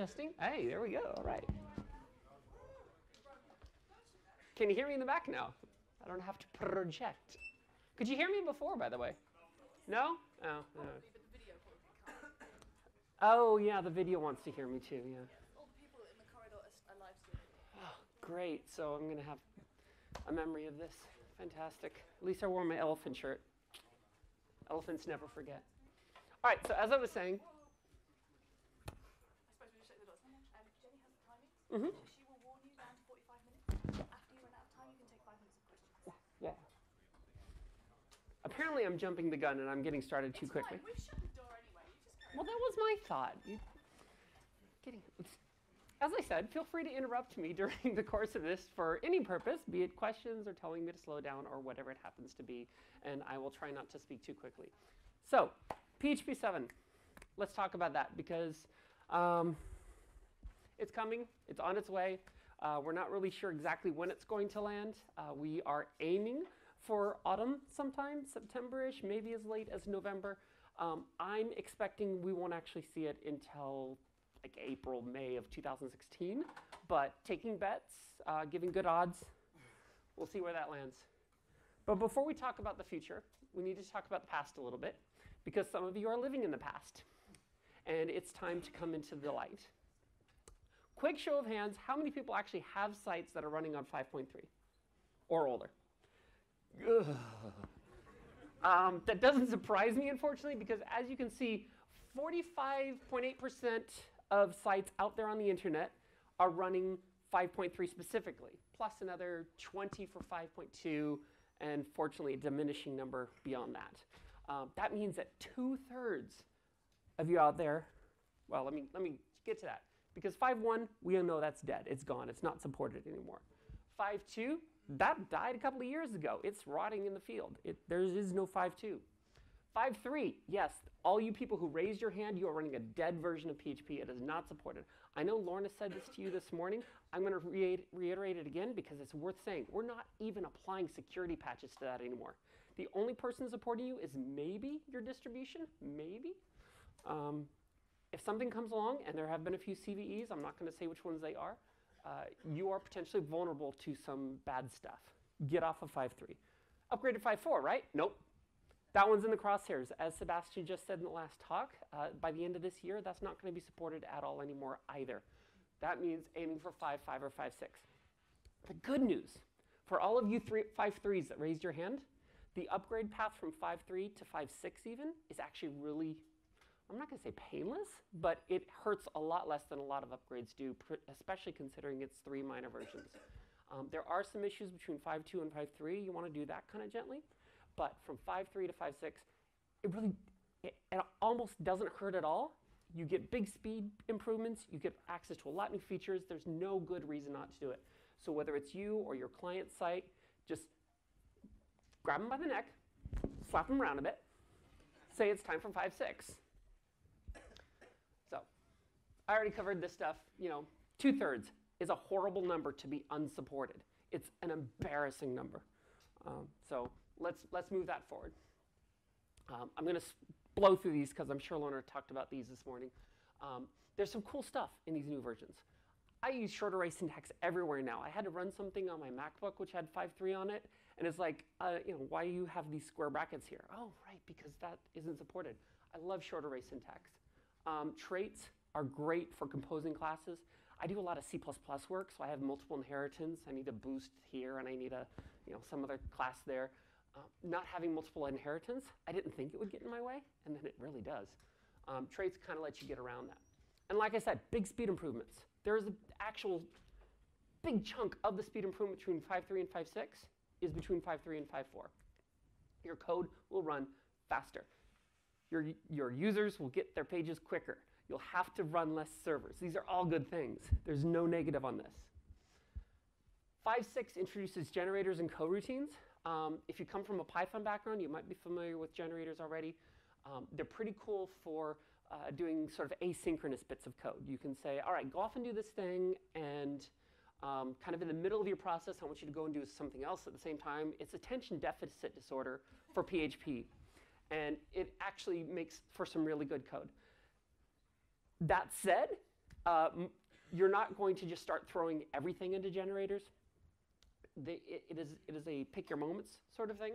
Testing. Hey, there we go. All right. Can you hear me in the back now? I don't have to project. Could you hear me before, by the way? No? Oh, no. Oh, yeah, the video wants to hear me too, yeah. Streaming. Great. So I'm going to have a memory of this. Fantastic. At least I wore my elephant shirt. Elephants never forget. All right, so as I was saying, I suppose we just shut the doors. Um, Jenny has timing. Mhm. She will warn you down to 45 minutes. After you run out of time, you can take five minutes of questions. yeah. Apparently, I'm jumping the gun and I'm getting started too It's quickly. fine. We've shut the door anyway. Well, that was my thought. You, getting, as I said, feel free to interrupt me during the course of this for any purpose, be it questions or telling me to slow down or whatever it happens to be, and I will try not to speak too quickly. So, PHP 7. Let's talk about that because um, it's coming, it's on its way. Uh, we're not really sure exactly when it's going to land. Uh, we are aiming for autumn sometime, September-ish, maybe as late as November. Um, I'm expecting we won't actually see it until like April, May of 2016. But taking bets, uh, giving good odds, we'll see where that lands. But before we talk about the future, we need to talk about the past a little bit because some of you are living in the past. And it's time to come into the light. Quick show of hands, how many people actually have sites that are running on 5.3 or older? Um, that doesn't surprise me, unfortunately, because as you can see, 45.8% of sites out there on the internet are running 5.3 specifically, plus another 20 for 5.2, and fortunately, a diminishing number beyond that. Um, that means that two thirds of you out there, well, let me, let me get to that. Because 5.1, we all know that's dead. It's gone. It's not supported anymore. 5.2, that died a couple of years ago. It's rotting in the field. It, there is no 5.2. 5.3, yes, all you people who raised your hand, you are running a dead version of PHP. It is not supported. I know Lorna said this to you this morning. I'm going to re reiterate it again because it's worth saying. We're not even applying security patches to that anymore. The only person supporting you is maybe your distribution, maybe. Um, if something comes along, and there have been a few CVEs, I'm not going to say which ones they are, uh, you are potentially vulnerable to some bad stuff. Get off of 5.3. Upgraded 5.4, right? Nope. That one's in the crosshairs. As Sebastian just said in the last talk, uh, by the end of this year, that's not going to be supported at all anymore either. That means aiming for 5.5 or 5.6. The good news for all of you three, 5.3s that raised your hand, the upgrade path from 5.3 to 5.6 even is actually really I'm not going to say painless, but it hurts a lot less than a lot of upgrades do, especially considering it's three minor versions. Um, there are some issues between 5.2 and 5.3. You want to do that kind of gently. But from 5.3 to 5.6, it really, it, it almost doesn't hurt at all. You get big speed improvements. You get access to a lot new features. There's no good reason not to do it. So whether it's you or your client site, just grab them by the neck, slap them around a bit, say it's time for 5.6. I already covered this stuff. You know, two thirds is a horrible number to be unsupported. It's an embarrassing number. Um, so let's let's move that forward. Um, I'm going to blow through these because I'm sure Lorna talked about these this morning. Um, there's some cool stuff in these new versions. I use short array syntax everywhere now. I had to run something on my MacBook which had 5.3 on it, and it's like, uh, you know, why do you have these square brackets here? Oh, right, because that isn't supported. I love short array syntax. Um, traits are great for composing classes. I do a lot of C++ work, so I have multiple inheritance. I need a boost here, and I need a, you know, some other class there. Uh, not having multiple inheritance, I didn't think it would get in my way, and then it really does. Um, traits kind of let you get around that. And like I said, big speed improvements. There is an actual big chunk of the speed improvement between 5.3 and 5.6 is between 5.3 and 5.4. Your code will run faster. Your, your users will get their pages quicker. You'll have to run less servers. These are all good things. There's no negative on this. 5.6 introduces generators and coroutines. Um, if you come from a Python background, you might be familiar with generators already. Um, they're pretty cool for uh, doing sort of asynchronous bits of code. You can say, all right, go off and do this thing, and um, kind of in the middle of your process, I want you to go and do something else at the same time. It's attention deficit disorder for PHP, and it actually makes for some really good code. That said, Uh, you're not going to just start throwing everything into generators. They, it, it, is, it is a pick your moments sort of thing,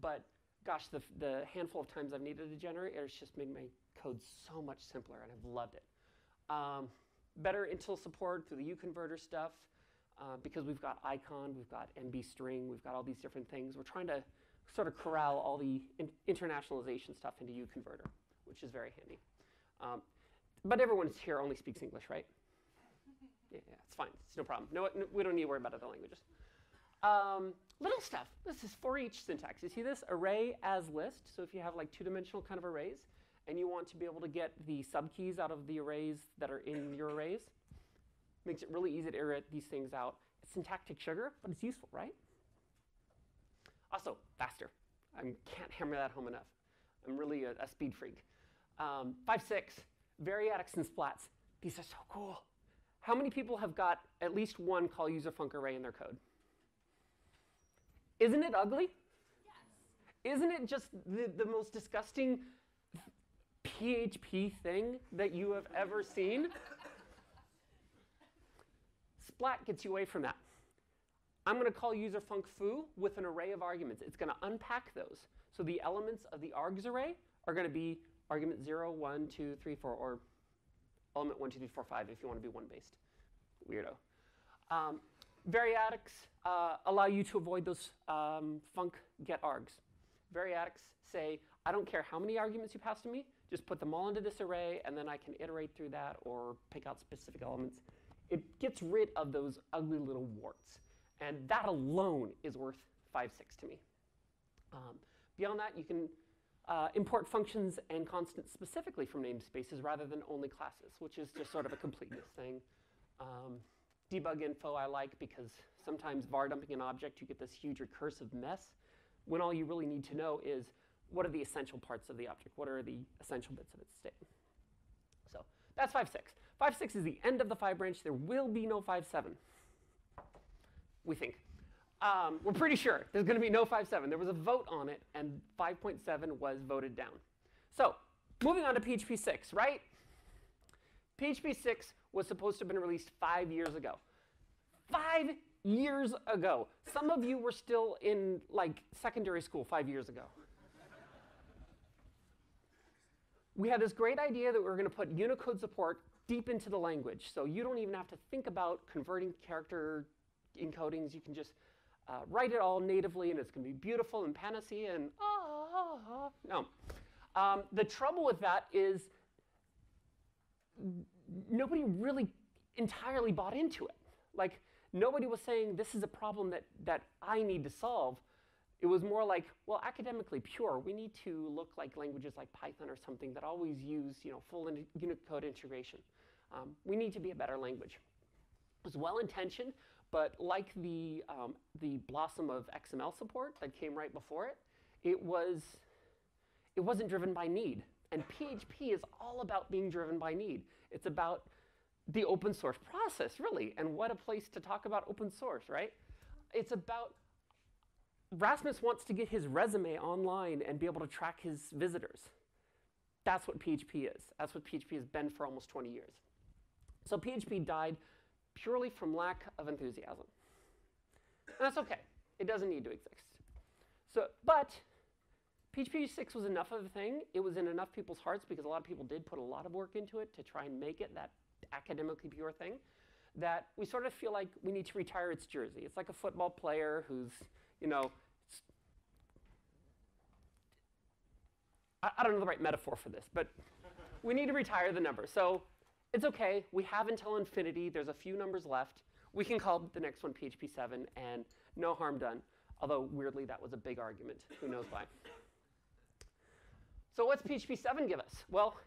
but gosh, the, the handful of times I've needed a generator, it's just made my code so much simpler, and I've loved it. Um, better Intel support through the uConverter stuff, uh, because we've got icon, we've got MB string, we've got all these different things. We're trying to sort of corral all the in- internationalization stuff into uConverter, which is very handy. Um, but everyone here only speaks English, right? Yeah, it's fine. It's no problem. No, no, we don't need to worry about other languages. Um, little stuff. This is for each syntax. You see this? Array as list. So if you have like two-dimensional kind of arrays, and you want to be able to get the subkeys out of the arrays that are in your arrays, makes it really easy to iterate these things out. It's syntactic sugar, but it's useful, right? Also, faster. I can't hammer that home enough. I'm really a, a speed freak. Um, five, six, variadics and splats. These are so cool. How many people have got at least one call user func array in their code? Isn't it ugly? Yes. Isn't it just the, the most disgusting PHP thing that you have ever seen? Splat gets you away from that. I'm going to call user func foo with an array of arguments. It's going to unpack those. So the elements of the args array are going to be argument 0, 1, 2, 3, 4, or element 1, 2, 3, 4, 5 if you want to be one based. Weirdo. Um, variadics uh, allow you to avoid those um, func get args. Variadics say, I don't care how many arguments you pass to me, just put them all into this array, and then I can iterate through that or pick out specific elements. It gets rid of those ugly little warts. And that alone is worth 5, 6 to me. Um, beyond that, you can uh, import functions and constants specifically from namespaces rather than only classes, which is just sort of a completeness thing. Um, debug info I like because sometimes var dumping an object, you get this huge recursive mess when all you really need to know is what are the essential parts of the object? What are the essential bits of its state? So that's 5.6. 5.6 is the end of the 5 branch. There will be no 5.7, we think. Um, we're pretty sure there's going to be no 5.7. There was a vote on it, and 5.7 was voted down. So moving on to PHP 6, right? PHP 6 was supposed to have been released five years ago. Five years ago. Some of you were still in like secondary school five years ago. we had this great idea that we were going to put Unicode support deep into the language. So you don't even have to think about converting character encodings. You can just uh, write it all natively, and it's going to be beautiful and panacea and ah, no. Um, the trouble with that is nobody really entirely bought into it. Like nobody was saying this is a problem that that I need to solve. It was more like, well, academically pure. We need to look like languages like Python or something that always use, you know, full in Unicode integration. Um, we need to be a better language. It was well intentioned, but like the um, the blossom of XML support that came right before it, it was it wasn't driven by need. And PHP is all about being driven by need. It's about the open source process, really. And what a place to talk about open source, right? It's about Rasmus wants to get his resume online and be able to track his visitors. That's what PHP is. That's what PHP has been for almost 20 years. So PHP died purely from lack of enthusiasm. And that's okay. It doesn't need to exist. So, but PHP 6 was enough of a thing. It was in enough people's hearts because a lot of people did put a lot of work into it to try and make it that academically pure thing that we sort of feel like we need to retire its jersey. It's like a football player who's, you know, I, I don't know the right metaphor for this, but we need to retire the number. So it's okay. We have until infinity. There's a few numbers left. We can call the next one PHP 7 and no harm done. Although, weirdly, that was a big argument. Who knows why? So what's PHP 7 give us? Well,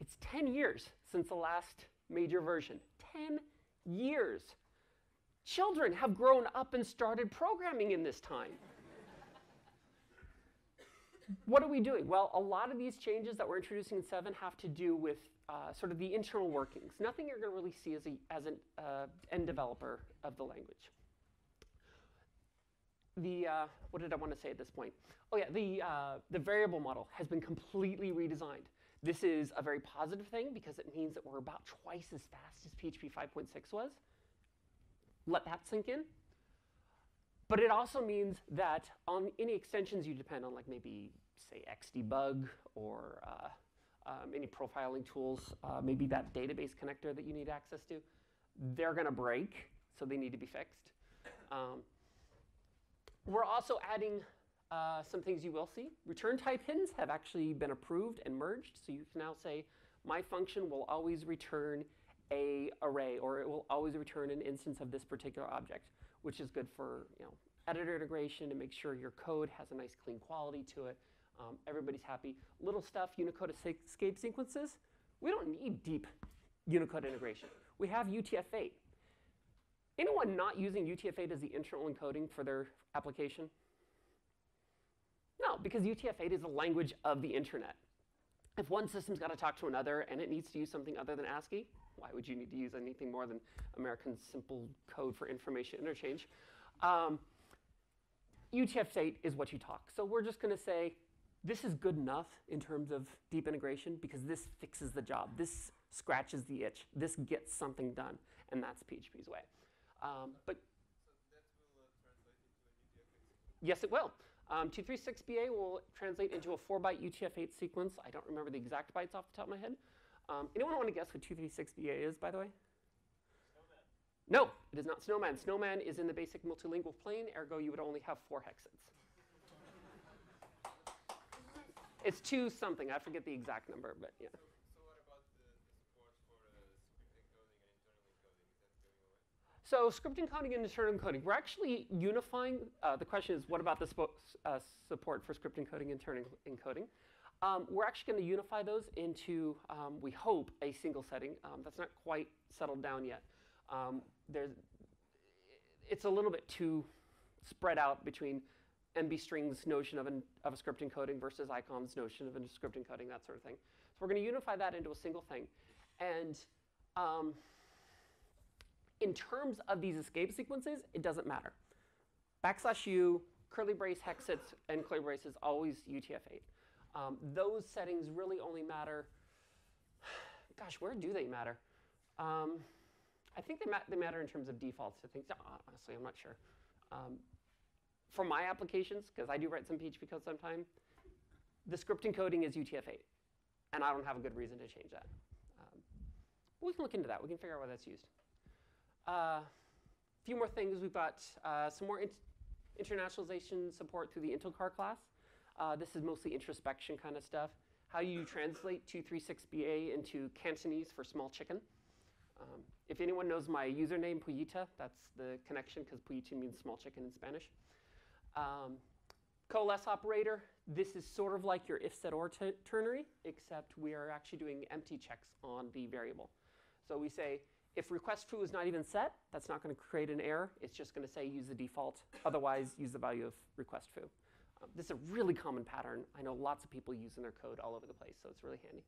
it's 10 years since the last major version. 10 years. Children have grown up and started programming in this time. what are we doing? Well, a lot of these changes that we're introducing in 7 have to do with uh, sort of the internal workings. Nothing you're going to really see as, a, as an uh, end developer of the language. The, uh, what did I want to say at this point? Oh yeah, the, uh, the variable model has been completely redesigned. This is a very positive thing because it means that we're about twice as fast as PHP 5.6 was. Let that sink in. But it also means that on any extensions you depend on, like maybe say Xdebug or uh, um, any profiling tools, uh, maybe that database connector that you need access to, they're going to break, so they need to be fixed. Um, we're also adding uh, some things you will see. Return type hidden have actually been approved and merged, so you can now say my function will always return a array, or it will always return an instance of this particular object, which is good for you know editor integration to make sure your code has a nice clean quality to it. Um, everybody's happy. Little stuff, Unicode escape sequences. We don't need deep Unicode integration. We have UTF-8. Anyone not using UTF-8 as the internal encoding for their application? No, because UTF-8 is the language of the internet. If one system's got to talk to another and it needs to use something other than ASCII, why would you need to use anything more than American simple code for information interchange? Um, UTF-8 is what you talk. So we're just going to say, this is good enough in terms of deep integration because this fixes the job. This scratches the itch. This gets something done. And that's PHP's way. Um, but Yes, it will. Um, 236BA will translate into a 4-byte UTF-8 sequence. I don't remember the exact bytes off the top of my head. Um, anyone want to guess what 236BA is, by the way? Snowman. No, it is not Snowman. Snowman is in the basic multilingual plane, ergo you would only have four hexes. It's two something. I forget the exact number, but yeah. So so what about the support for uh script encoding and internal encoding, we're actually unifying. Uh, the question is, what about the uh, support for script encoding and internal encoding? Um, we're actually going to unify those into, um, we hope, a single setting. Um, that's not quite settled down yet. Um, there's, it's a little bit too spread out between MBString's notion of, an, of a script encoding versus ICOM's notion of a script encoding, that sort of thing. So we're going to unify that into a single thing. And um, in terms of these escape sequences, it doesn't matter. Backslash u, curly brace hexets, and curly brace is always UTF-8. Um, those settings really only matter, gosh, where do they matter? Um, I think they, ma they, matter in terms of defaults to things. Honestly, I'm not sure. For my applications, because I do write some PHP code sometime, the script encoding is UTF-8. And I don't have a good reason to change that. Um, we can look into that. We can figure out why that's used. A uh, few more things. We've got uh, some more internationalization support through the IntlChar class. Uh, this is mostly introspection kind of stuff. How you translate 236BA into Cantonese for small chicken. Um, if anyone knows my username, Pollita, that's the connection because Pollita means small chicken in Spanish. Um, coalesce operator, this is sort of like your if set or ternary, except we are actually doing empty checks on the variable. So we say, if request foo is not even set, that's not going to create an error. It's just going to say use the default. Otherwise, use the value of request foo. Um, this is a really common pattern. I know lots of people use in their code all over the place, so it's really handy.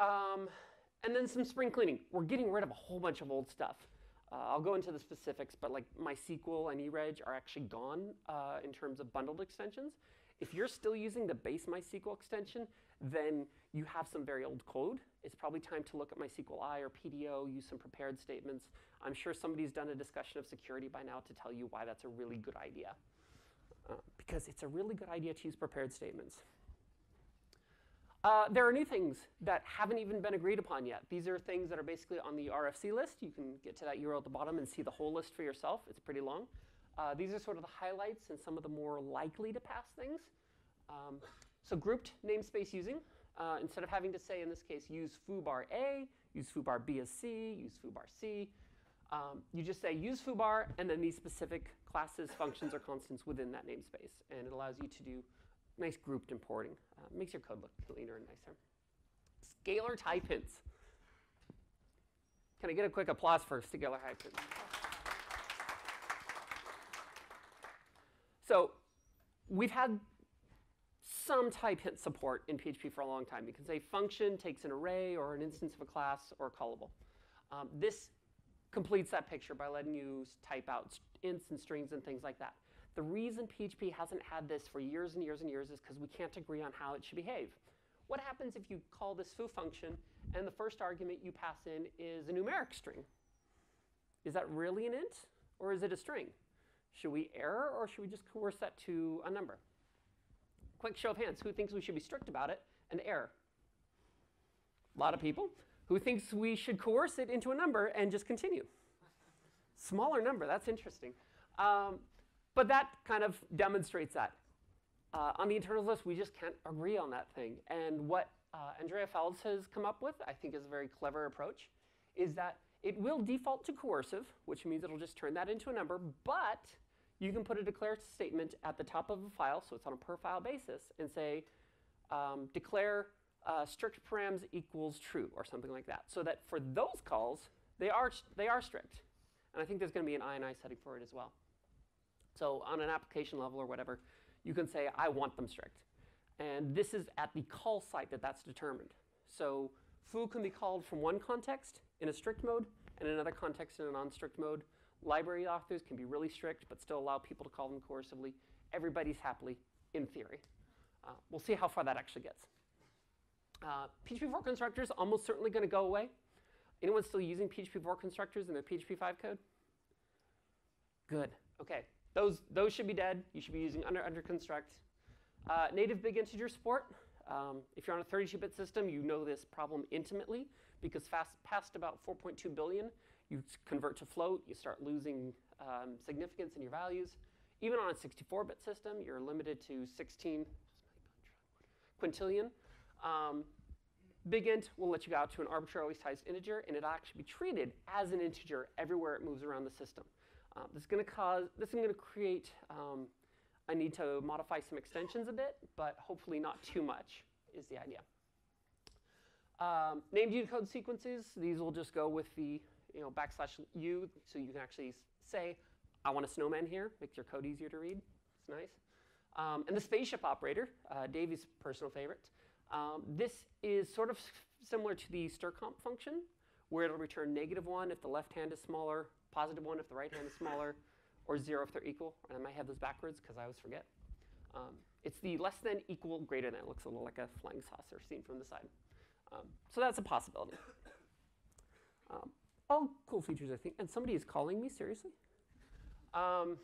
Um, and then some spring cleaning. We're getting rid of a whole bunch of old stuff. Uh, I'll go into the specifics, but like MySQL and eReg are actually gone uh, in terms of bundled extensions. If you're still using the base MySQL extension, then you have some very old code. It's probably time to look at MySQLi or PDO, use some prepared statements. I'm sure somebody's done a discussion of security by now to tell you why that's a really good idea. Uh, because it's a really good idea to use prepared statements. Uh, there are new things that haven't even been agreed upon yet. These are things that are basically on the RFC list. You can get to that URL at the bottom and see the whole list for yourself. It's pretty long. Uh, these are sort of the highlights and some of the more likely to pass things. Um, so grouped namespace using, uh, instead of having to say, in this case, use foobar A, use foobar B as C, use foobar C, um, you just say use foobar and then these specific classes, functions, or constants within that namespace. And it allows you to do nice grouped importing. Uh, makes your code look cleaner and nicer. Scalar type hints. Can I get a quick applause for scalar type hints? So we've had some type hint support in PHP for a long time. You can say function takes an array or an instance of a class or a callable. Um, this completes that picture by letting you type out ints and strings and things like that. The reason PHP hasn't had this for years and years and years is because we can't agree on how it should behave. what happens if you call this foo function and the first argument you pass in is a numeric string? Is that really an int or is it a string? Should we error or should we just coerce that to a number? Quick show of hands. Who thinks we should be strict about it and error? A lot of people. Who thinks we should coerce it into a number and just continue? Smaller number, that's interesting. Um, but that kind of demonstrates that. Uh, on the internals list, we just can't agree on that thing. And what uh, Andrea Faulds has come up with, I think is a very clever approach, is that it will default to coercive, which means it'll just turn that into a number, but you can put a declare statement at the top of a file, so it's on a per file basis, and say, um, declare uh, strict params equals true, or something like that. So that for those calls, they are, they are strict. And I think there's going to be an INI setting for it as well. So on an application level or whatever, you can say, I want them strict. And this is at the call site that that's determined. So foo can be called from one context in a strict mode and another context in a non-strict mode. Library authors can be really strict, but still allow people to call them coercively. Everybody's happily, in theory. Uh, we'll see how far that actually gets. Uh, PHP4 constructors almost certainly going to go away. Anyone still using PHP4 constructors in their PHP 5 code? Good. Okay. Those, those should be dead. You should be using under under construct. Uh, native big integer support. Um, if you're on a 32-bit system, you know this problem intimately because fast, past about 4.2 billion, you convert to float, you start losing um, significance in your values. Even on a 64-bit system, you're limited to 16 quintillion. Um, big int will let you go out to an arbitrarily sized integer, and it'll actually be treated as an integer everywhere it moves around the system. Um, this is going to cause, this is going to create um, a need to modify some extensions a bit, but hopefully not too much is the idea. Um, named Unicode sequences, these will just go with the you know, backslash u, so you can actually say, I want a snowman here, makes your code easier to read. It's nice. Um, and the spaceship operator, uh, Davey's personal favorite. Um, this is sort of similar to the strcomp function, where it'll return negative one if the left hand is smaller, positive one if the right hand is smaller, or zero if they're equal. And I might have those backwards because I always forget. Um, it's the less than, equal, greater than. It looks a little like a flying saucer seen from the side. Um, so that's a possibility. Um, all cool features, I think. And somebody is calling me, seriously? Um,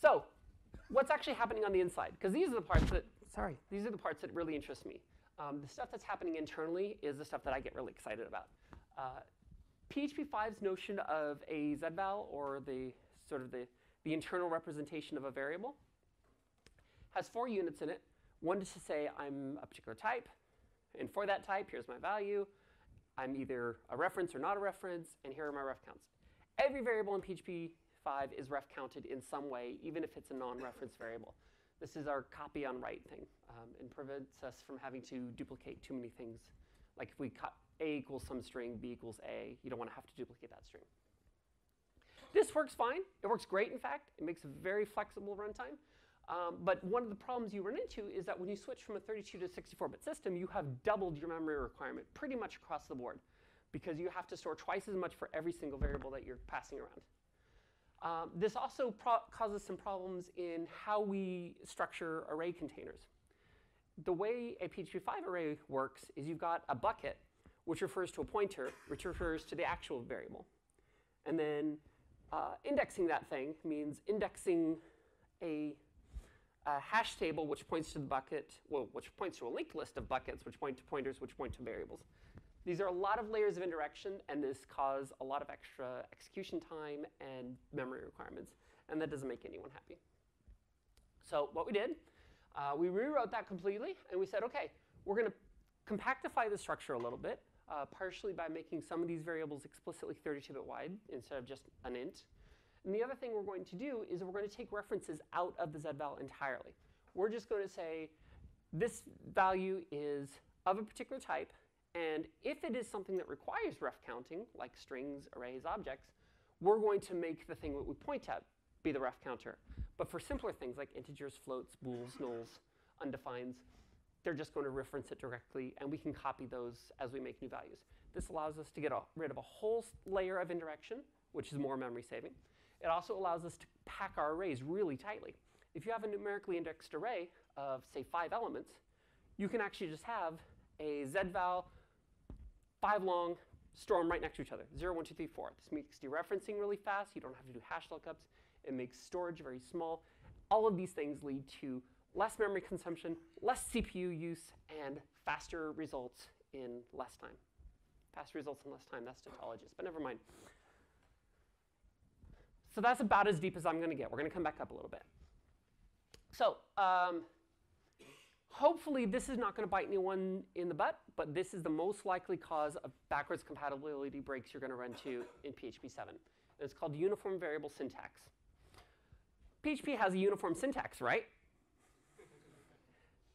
so what's actually happening on the inside? Because these are the parts that, sorry, these are the parts that really interest me. Um, the stuff that's happening internally is the stuff that I get really excited about. Uh, PHP 5's notion of a zval, or the sort of the, the internal representation of a variable, has four units in it. One is to say I'm a particular type, and for that type, here's my value. I'm either a reference or not a reference, and here are my ref counts. Every variable in PHP 5 is ref counted in some way, even if it's a non-reference variable. This is our copy on write thing, um, and prevents us from having to duplicate too many things. Like if we cut a equals some string, b equals a, you don't want to have to duplicate that string. This works fine. It works great, in fact. It makes a very flexible runtime. Um, but one of the problems you run into is that when you switch from a 32 to 64-bit system, you have doubled your memory requirement pretty much across the board because you have to store twice as much for every single variable that you're passing around. Um, this also causes some problems in how we structure array containers. The way a PHP 5 array works is you've got a bucket, which refers to a pointer, which refers to the actual variable. And then uh, indexing that thing means indexing a a hash table which points to the bucket, well, which points to a linked list of buckets, which point to pointers, which point to variables. These are a lot of layers of indirection, and this cause a lot of extra execution time and memory requirements, and that doesn't make anyone happy. So what we did, uh, we rewrote that completely, and we said, okay, we're going to compactify the structure a little bit, uh, partially by making some of these variables explicitly 32-bit wide instead of just an int. And the other thing we're going to do is we're going to take references out of the zval entirely. We're just going to say this value is of a particular type, and if it is something that requires ref counting, like strings, arrays, objects, we're going to make the thing that we point at be the ref counter. But for simpler things like integers, floats, bools, nulls, undefines, they're just going to reference it directly, and we can copy those as we make new values. This allows us to get rid of a whole layer of indirection, which is more memory saving. It also allows us to pack our arrays really tightly. If you have a numerically indexed array of, say, five elements, you can actually just have a zval five long store them right next to each other 0 1 2 3 4 this makes dereferencing really fast you don't have to do hash lookups it makes storage very small all of these things lead to less memory consumption less cpu use and faster results in less time faster results in less time that's tautologist but never mind so that's about as deep as i'm going to get we're going to come back up a little bit so um, hopefully this is not going to bite anyone in the butt, but this is the most likely cause of backwards compatibility breaks you're going to run into in PHP 7. And it's called uniform variable syntax. PHP has a uniform syntax, right?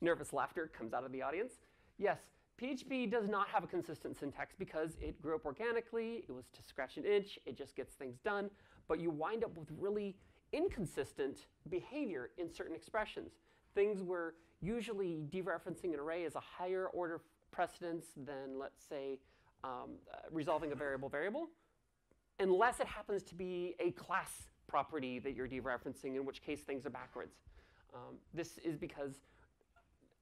Nervous laughter comes out of the audience. Yes, PHP does not have a consistent syntax because it grew up organically, it was to scratch an itch, it just gets things done, but you wind up with really inconsistent behavior in certain expressions. Things where usually dereferencing an array is a higher order precedence than, let's say, um, uh, resolving a variable variable, unless it happens to be a class property that you're dereferencing, in which case things are backwards. Um, this is because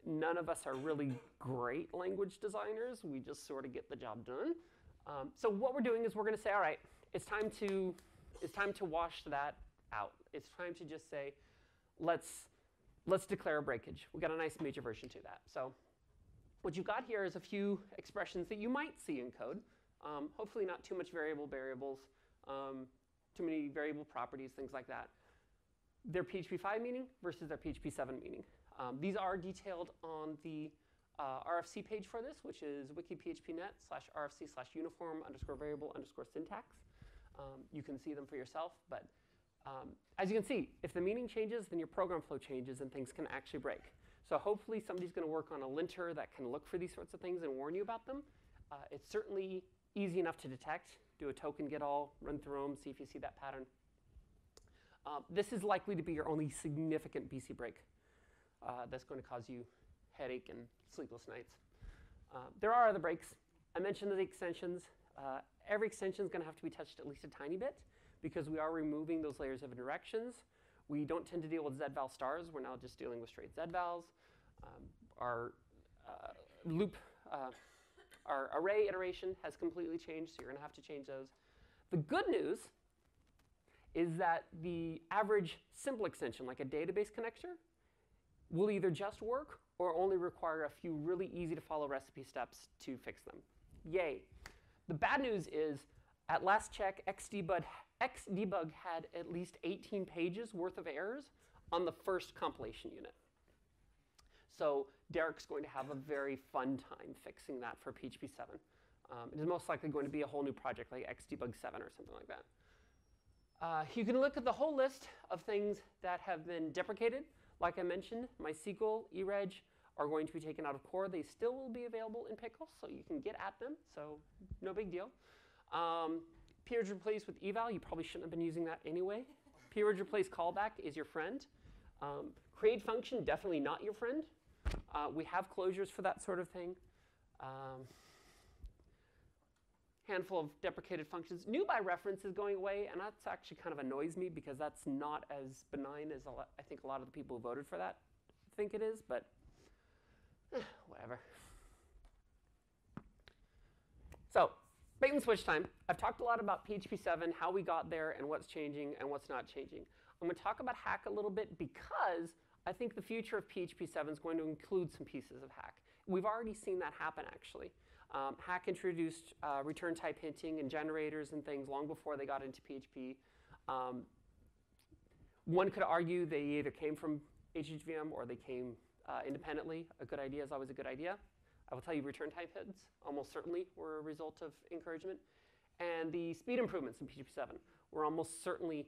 none of us are really great language designers. We just sort of get the job done. Um, so what we're doing is we're going to say, all right, it's time to it's time to wash that out. It's time to just say, let's, let's declare a breakage. We got a nice major version to that. So what you've got here is a few expressions that you might see in code. Um, hopefully not too much variable variables, um, too many variable properties, things like that. Their PHP 5 meaning versus their PHP 7 meaning. Um, these are detailed on the uh, RFC page for this, which is wikiphpnet slash RFC slash uniform underscore variable underscore syntax. Um, you can see them for yourself, but um, as you can see, if the meaning changes, then your program flow changes and things can actually break. So hopefully somebody's going to work on a linter that can look for these sorts of things and warn you about them. Uh, it's certainly easy enough to detect. Do a token get all, run through them, see if you see that pattern. Uh, this is likely to be your only significant BC break uh, that's going to cause you headache and sleepless nights. Uh, there are other breaks. I mentioned the extensions. Uh, every extension is going to have to be touched at least a tiny bit because we are removing those layers of indirections. We don't tend to deal with zval stars. We're now just dealing with straight zvals. Um, our uh, loop, uh, our array iteration has completely changed, so you're going to have to change those. The good news is that the average simple extension, like a database connector, will either just work or only require a few really easy to follow recipe steps to fix them. Yay. The bad news is, at last check, Xdebug, Xdebug had at least 18 pages worth of errors on the first compilation unit. So Derek's going to have a very fun time fixing that for PHP 7. Um, it is most likely going to be a whole new project like Xdebug 7 or something like that. Uh, you can look at the whole list of things that have been deprecated. Like I mentioned, MySQL, eReg, are going to be taken out of core. They still will be available in PECL, so you can get at them, so no big deal. Um, preg replace with eval, you probably shouldn't have been using that anyway. Preg replace callback is your friend. Um, create function, definitely not your friend. Uh, we have closures for that sort of thing. Um, handful of deprecated functions. New by reference is going away, and that's actually kind of annoys me because that's not as benign as lot, I think a lot of the people who voted for that think it is, but eh, whatever. So, bait and switch time. I've talked a lot about PHP 7, how we got there, and what's changing and what's not changing. I'm going to talk about hack a little bit because I think the future of PHP 7 is going to include some pieces of hack. We've already seen that happen, actually. Um, hack introduced uh, return type hinting and generators and things long before they got into PHP. Um, one could argue they either came from HHVM or they came uh, independently. A good idea is always a good idea. I will tell you return type hints almost certainly were a result of encouragement. And the speed improvements in PHP 7 were almost certainly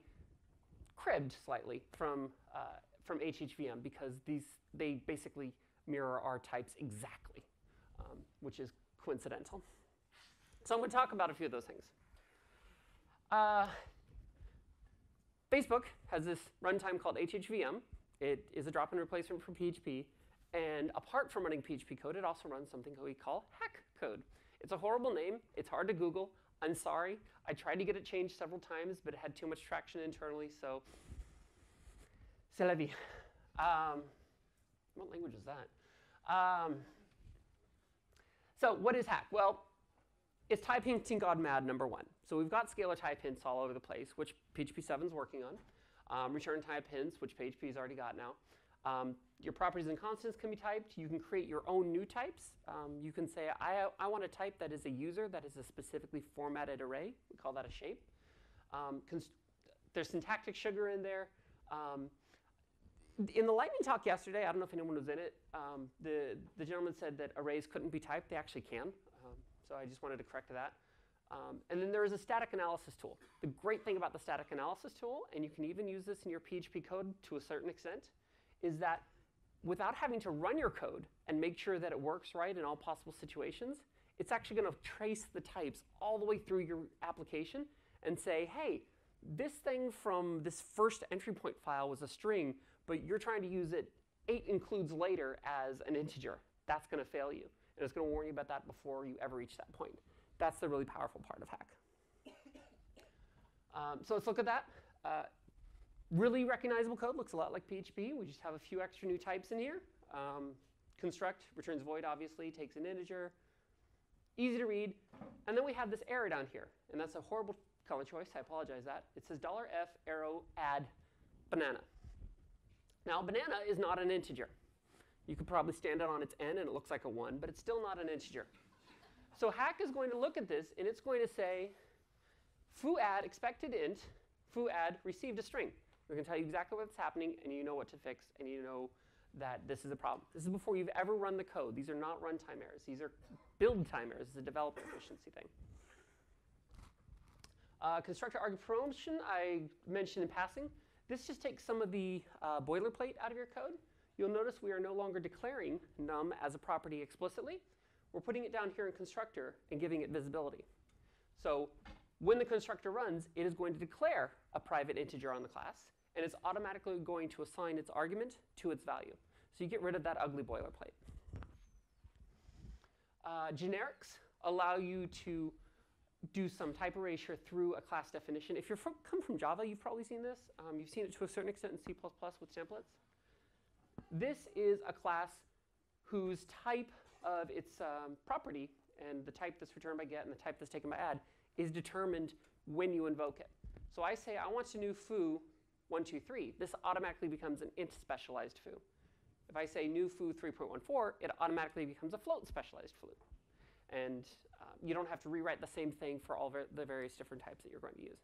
cribbed slightly from, uh, from HHVM because these, they basically mirror our types exactly, um, which is coincidental. So I'm going to talk about a few of those things. Uh, Facebook has this runtime called HHVM, it is a drop-in replacement for PHP. And apart from running PHP code, it also runs something we call hack code. It's a horrible name. It's hard to Google. I'm sorry. I tried to get it changed several times, but it had too much traction internally, so c'est la vie. Um, what language is that? Um, so what is hack? Well, it's type hinting God mad number one. So we've got scalar type hints all over the place, which PHP 7 is working on. Um, return type hints, which PHP has already got now. Um, your properties and constants can be typed. You can create your own new types. Um, you can say, I, I want a type that is a user, that is a specifically formatted array. We call that a shape. Um, there's syntactic sugar in there. Um, in the lightning talk yesterday, I don't know if anyone was in it, um, the, the gentleman said that arrays couldn't be typed. They actually can. Um, so I just wanted to correct that. Um, and then there is a static analysis tool. The great thing about the static analysis tool, and you can even use this in your PHP code to a certain extent, is that without having to run your code and make sure that it works right in all possible situations, it's actually going to trace the types all the way through your application and say, hey, this thing from this first entry point file was a string, but you're trying to use it eight includes later as an integer. That's going to fail you. And it's going to warn you about that before you ever reach that point. That's the really powerful part of hack. Um, so let's look at that. Uh, really recognizable code looks a lot like PHP. We just have a few extra new types in here. Um, construct returns void, obviously, takes an integer. Easy to read. And then we have this error down here. And that's a horrible color choice. I apologize that. It says $f arrow add banana. Now, banana is not an integer. You could probably stand it on its end and it looks like a 1, but it's still not an integer. So hack is going to look at this and it's going to say foo add expected int, foo add received a string. We're going to tell you exactly what's happening and you know what to fix and you know that this is a problem. This is before you've ever run the code. These are not runtime errors. These are build time errors. It's a developer efficiency thing. Uh, constructor argument promotion, I mentioned in passing. This just takes some of the uh, boilerplate out of your code. You'll notice we are no longer declaring num as a property explicitly. We're putting it down here in constructor and giving it visibility. So when the constructor runs, it is going to declare a private integer on the class, and it's automatically going to assign its argument to its value. So you get rid of that ugly boilerplate. Uh, generics allow you to do some type erasure through a class definition. If you're come from Java, you've probably seen this. Um, you've seen it to a certain extent in C++ with templates. This is a class whose type of its um, property and the type that's returned by get and the type that's taken by add is determined when you invoke it. So I say I want a new foo 123. This automatically becomes an int specialized foo. If I say new foo 3.14, it automatically becomes a float specialized foo. And uh, you don't have to rewrite the same thing for all the various different types that you're going to use.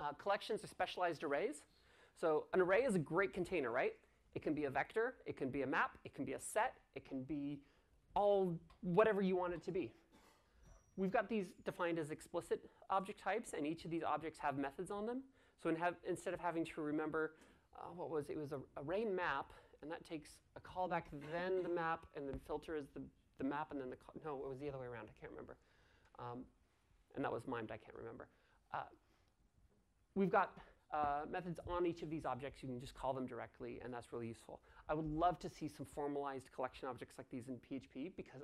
Uh, collections are specialized arrays. So an array is a great container, right? It can be a vector, it can be a map, it can be a set, it can be all whatever you want it to be. We've got these defined as explicit object types, and each of these objects have methods on them. So in have, instead of having to remember, uh, what was it? It was a array map, and that takes a callback, then the map, and then filter is the the map and then the, no, it was the other way around. I can't remember. Um, and that was mimed. I can't remember. Uh, we've got uh, methods on each of these objects. You can just call them directly, and that's really useful. I would love to see some formalized collection objects like these in PHP because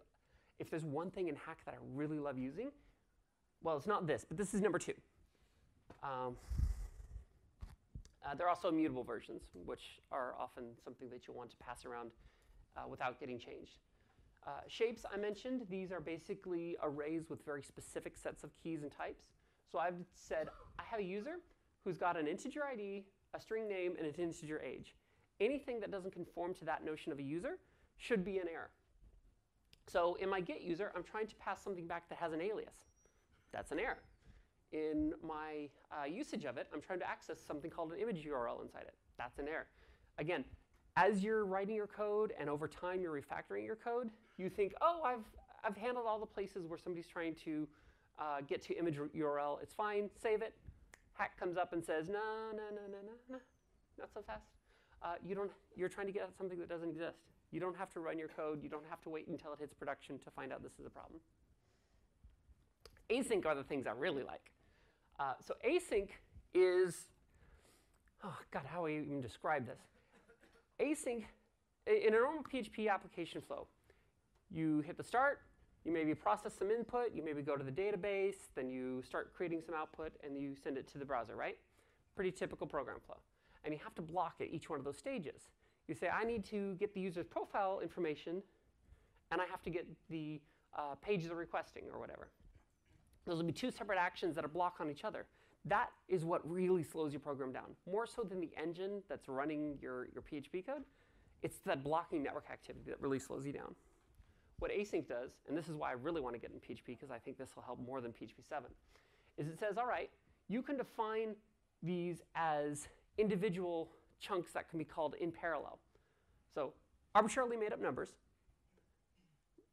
if there's one thing in Hack that I really love using, well, it's not this, but this is number two. Um, uh, there are also immutable versions, which are often something that you'll want to pass around uh, without getting changed. Uh, shapes I mentioned, these are basically arrays with very specific sets of keys and types. So I've said I have a user who's got an integer ID, a string name, and an integer age. Anything that doesn't conform to that notion of a user should be an error. So in my get user, I'm trying to pass something back that has an alias. That's an error. In my uh, usage of it, I'm trying to access something called an image URL inside it. That's an error. Again, as you're writing your code and over time you're refactoring your code, you think, oh, I've, I've handled all the places where somebody's trying to uh, get to image URL. It's fine, save it. Hack comes up and says, no, no, no, no, no, no, not so fast. Uh, you don't, you're trying to get at something that doesn't exist. You don't have to run your code. You don't have to wait until it hits production to find out this is a problem. Async are the things I really like. Uh, so async is, oh God, how do I even describe this? Async, in a normal PHP application flow, you hit the start, you maybe process some input, you maybe go to the database, then you start creating some output, and you send it to the browser, right? Pretty typical program flow. And you have to block at each one of those stages. You say, I need to get the user's profile information, and I have to get the uh, page they're requesting or whatever. Those will be two separate actions that are block on each other. That is what really slows your program down, more so than the engine that's running your, your PHP code. It's that blocking network activity that really slows you down. What async does, and this is why I really want to get in PHP because I think this will help more than PHP 7, is it says, all right, you can define these as individual chunks that can be called in parallel. So arbitrarily made up numbers.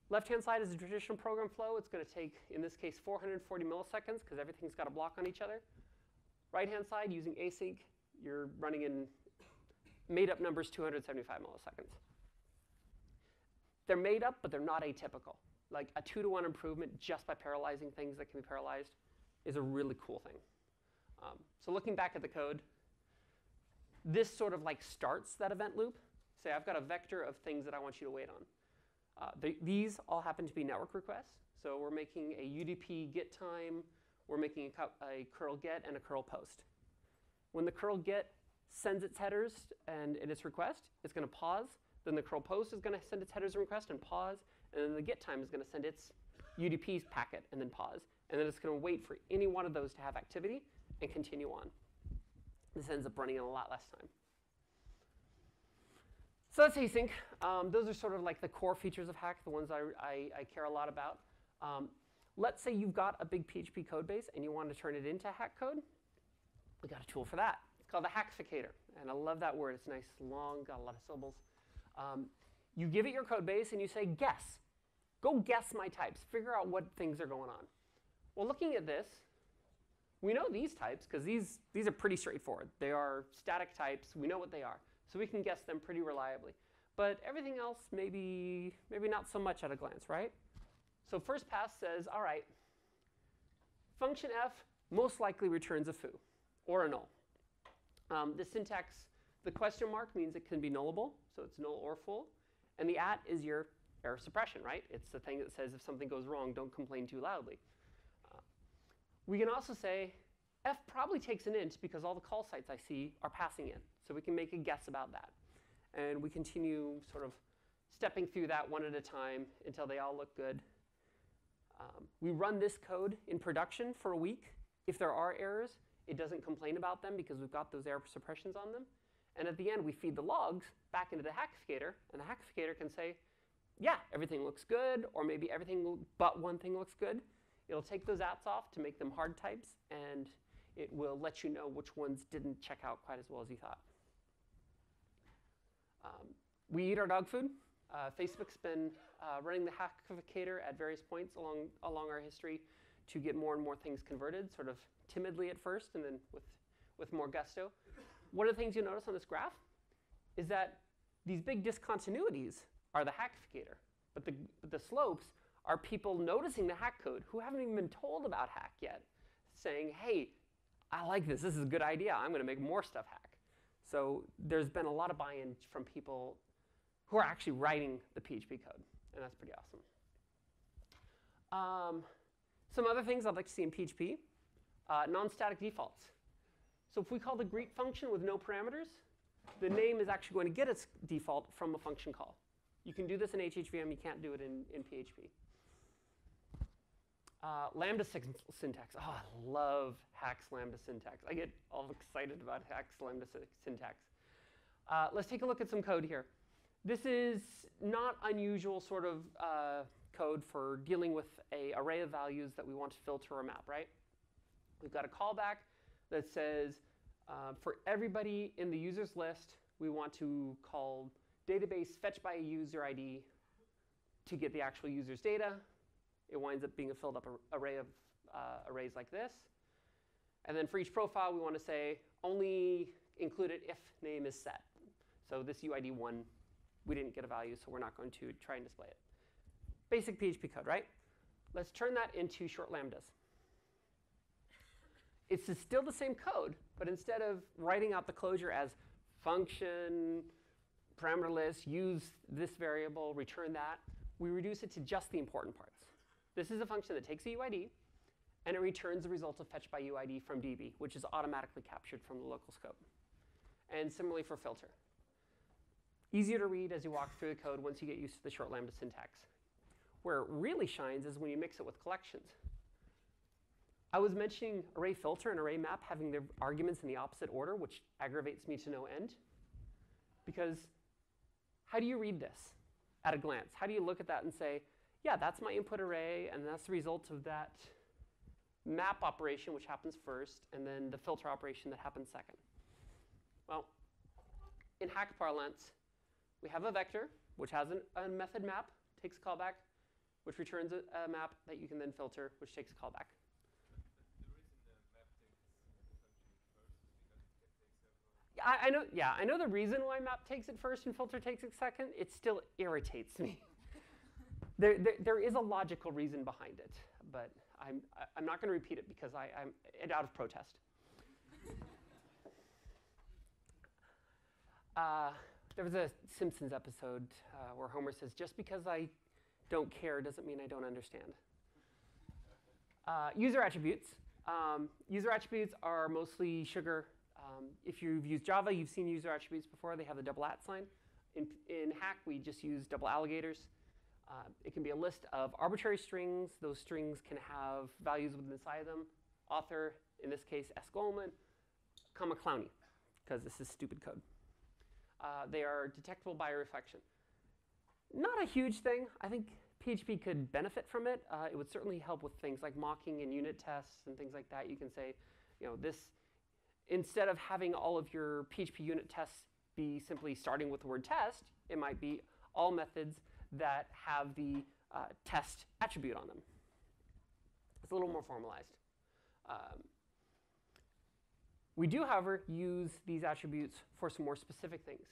Left-hand side is a traditional program flow. It's going to take, in this case, 440 milliseconds because everything's got a block on each other. Right-hand side, using async, you're running in made up numbers 275 milliseconds. They're made up, but they're not atypical. Like a two to one improvement just by paralyzing things that can be parallelized is a really cool thing. Um, so looking back at the code, this sort of like starts that event loop. Say I've got a vector of things that I want you to wait on. Uh, th these all happen to be network requests. So we're making a UDP get time, we're making a, a curl get and a curl post. When the curl get sends its headers and, its request, it's going to pause. Then the curl post is going to send its headers and request and pause. And then the get time is going to send its UDP's packet and then pause. And then it's going to wait for any one of those to have activity and continue on. This ends up running in a lot less time. So that's async. Um, those are sort of like the core features of Hack, the ones I, I, I care a lot about. Um, let's say you've got a big PHP code base and you want to turn it into hack code. We got a tool for that. It's called the Hackificator. And I love that word. It's nice, long, got a lot of syllables. Um, you give it your code base and you say, guess. Go guess my types. Figure out what things are going on. Well, looking at this, we know these types because these, these are pretty straightforward. They are static types. We know what they are. So we can guess them pretty reliably. But everything else, maybe, maybe not so much at a glance, right? So first pass says, all right, function f most likely returns a foo or a null. Um, the syntax, the question mark means it can be nullable, so it's null or foo. And the at is your error suppression, right? It's the thing that says if something goes wrong, don't complain too loudly. Uh, we can also say f probably takes an int because all the call sites I see are passing in. So we can make a guess about that. And we continue sort of stepping through that one at a time until they all look good. Um, we run this code in production for a week. If there are errors, it doesn't complain about them because we've got those error suppressions on them. And at the end, we feed the logs back into the Hackificator, and the Hackificator can say, yeah, everything looks good, or maybe everything but one thing looks good. It'll take those apps off to make them hard types, and it will let you know which ones didn't check out quite as well as you thought. Um, we eat our dog food. Uh, Facebook's been uh, running the Hackificator at various points along, along our history to get more and more things converted, sort of timidly at first and then with, with more gusto. One of the things you notice on this graph is that these big discontinuities are the hackificator, but the, but the slopes are people noticing the hack code who haven't even been told about hack yet, saying, hey, I like this, this is a good idea, I'm going to make more stuff hack. So there's been a lot of buy-in from people who are actually writing the PHP code, and that's pretty awesome. Um, some other things I'd like to see in PHP uh, non-static defaults. So if we call the greet function with no parameters, the name is actually going to get its default from a function call. You can do this in HHVM, you can't do it in, in PHP. Uh, lambda syntax. Oh, I love Hack's lambda syntax. I get all excited about Hack's lambda syntax. Uh, let's take a look at some code here. This is not unusual sort of uh, code for dealing with a array of values that we want to filter a map, right? We've got a callback that says uh, for everybody in the users list, we want to call database fetch by user ID to get the actual user's data. It winds up being a filled up array of uh, arrays like this. And then for each profile, we want to say only include it if name is set. So this UID1, we didn't get a value, so we're not going to try and display it. Basic PHP code, right? Let's turn that into short lambdas it's still the same code, but instead of writing out the closure as function, parameter list, use this variable, return that, we reduce it to just the important parts. This is a function that takes a UID, and it returns the result of fetch by UID from DB, which is automatically captured from the local scope. And similarly for filter. Easier to read as you walk through the code once you get used to the short lambda syntax. Where it really shines is when you mix it with collections. I was mentioning array filter and array map having their arguments in the opposite order, which aggravates me to no end. Because how do you read this at a glance? How do you look at that and say, yeah, that's my input array, and that's the result of that map operation, which happens first, and then the filter operation that happens second? Well, in hack parlance, we have a vector, which has an, a method map, takes a callback, which returns a, a map that you can then filter, which takes a callback. Yeah, I, I know. Yeah, I know the reason why map takes it first and filter takes it second. It still irritates me. there, there, there is a logical reason behind it, but I'm, I- I'm not going to repeat it because I, I'm it out of protest. Uh, there was a Simpsons episode uh, where Homer says, "Just because I don't care doesn't mean I don't understand." Uh, user attributes. Um, user attributes are mostly sugar. Um, if you've used Java, you've seen user attributes before. They have the double at sign. In, in Hack, we just use double alligators. Uh, it can be a list of arbitrary strings. Those strings can have values within inside of them. Author, in this case, S. Golemon, comma Clowny, because this is stupid code. Uh, they are detectable by reflection. Not a huge thing. I think PHP could benefit from it. Uh, it would certainly help with things like mocking and unit tests and things like that. You can say, you know, this, instead of having all of your PHP unit tests be simply starting with the word test, it might be all methods that have the uh, test attribute on them. It's a little more formalized. Um, we do, however, use these attributes for some more specific things.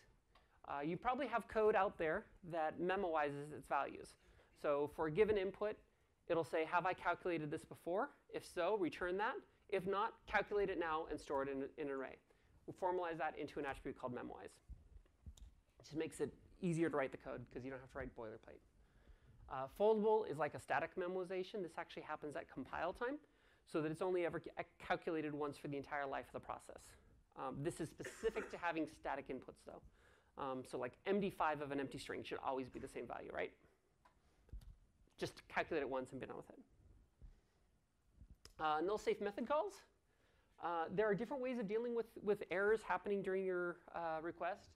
Uh, you probably have code out there that memoizes its values. So for a given input, it'll say, have I calculated this before? If so, return that. If not, calculate it now and store it in, in an array. We'll formalize that into an attribute called memoize. It just makes it easier to write the code because you don't have to write boilerplate. Uh, foldable is like a static memoization. This actually happens at compile time so that it's only ever calculated once for the entire life of the process. Um, this is specific to having static inputs though. Um, so like MD5 of an empty string should always be the same value, right? Just calculate it once and be done with it. Uh, null safe method calls. Uh, there are different ways of dealing with, with errors happening during your uh, request.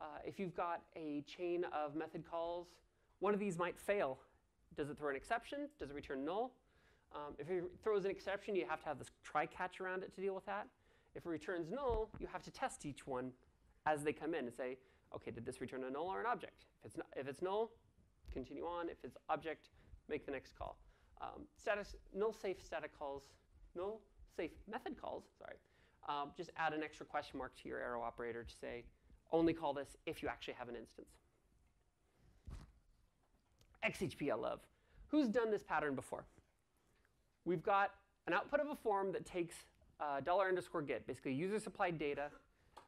Uh, if you've got a chain of method calls, one of these might fail. Does it throw an exception? Does it return null? Um, if it throws an exception, you have to have this try catch around it to deal with that. If it returns null, you have to test each one as they come in and say, okay, did this return a null or an object? If it's, not, if it's null, continue on. If it's object, make the next call. Um, status, null safe static calls, null safe method calls, sorry, um, just add an extra question mark to your arrow operator to say, only call this if you actually have an instance. XHP I love. Who's done this pattern before? We've got an output of a form that takes uh, dollar underscore get, basically user supplied data,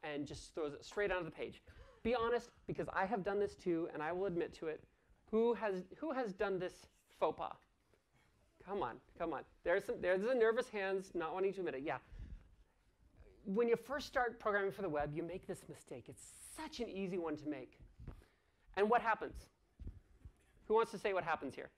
and just throws it straight onto the page. Be honest, because I have done this too, and I will admit to it. Who has who has done this faux pas? Come on, come on. There's some there's the nervous hands not wanting to admit it. Yeah. When you first start programming for the web, you make this mistake. It's such an easy one to make. And what happens? Who wants to say what happens here?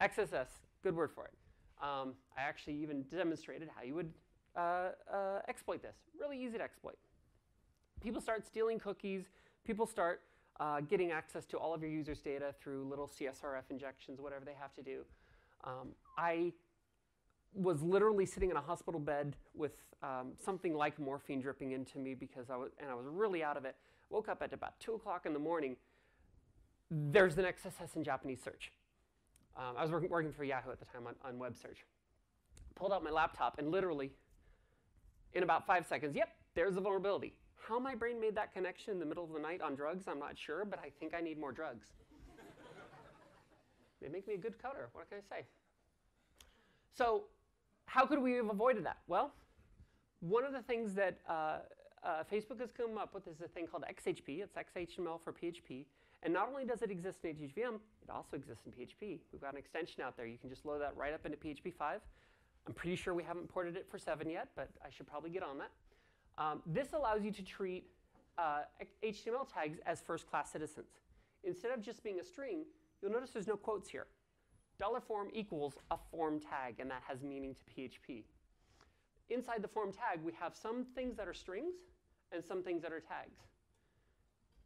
XSS, good word for it. Um, I actually even demonstrated how you would uh, uh, exploit this. Really easy to exploit. People start stealing cookies. People start uh, getting access to all of your users' data through little CSRF injections, whatever they have to do. Um, I was literally sitting in a hospital bed with um, something like morphine dripping into me because I was, and I was really out of it. Woke up at about two o'clock in the morning. There's an XSS in Japanese search. Um, I was working, working for Yahoo at the time on, on web search. Pulled out my laptop and literally, in about five seconds, yep, there's the vulnerability. How my brain made that connection in the middle of the night on drugs, I'm not sure, but I think I need more drugs. they make me a good coder. What can I say? So, how could we have avoided that? Well, one of the things that uh, uh, Facebook has come up with is a thing called XHP. It's XHTML for PHP. And not only does it exist in HHVM, it also exists in PHP. We've got an extension out there. You can just load that right up into PHP 5. I'm pretty sure we haven't ported it for 7 yet, but I should probably get on that. Um, this allows you to treat uh, HTML tags as first-class citizens. Instead of just being a string, you'll notice there's no quotes here. Dollar $form equals a form tag, and that has meaning to PHP. Inside the form tag, we have some things that are strings and some things that are tags.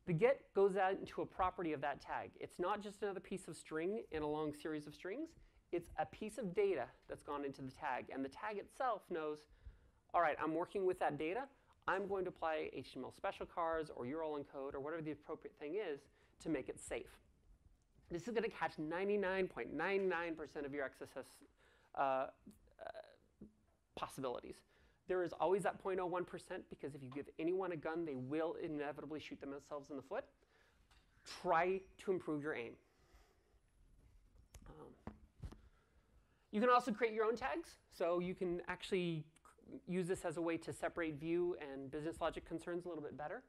The get goes out into a property of that tag. It's not just another piece of string in a long series of strings. It's a piece of data that's gone into the tag. And the tag itself knows, all right, I'm working with that data. I'm going to apply HTML special chars or URL encode or whatever the appropriate thing is to make it safe. This is going to catch 99.99% of your XSS uh, uh, possibilities. There is always that 0.01% because if you give anyone a gun, they will inevitably shoot themselves in the foot. Try to improve your aim. Um, you can also create your own tags. So you can actually use this as a way to separate view and business logic concerns a little bit better.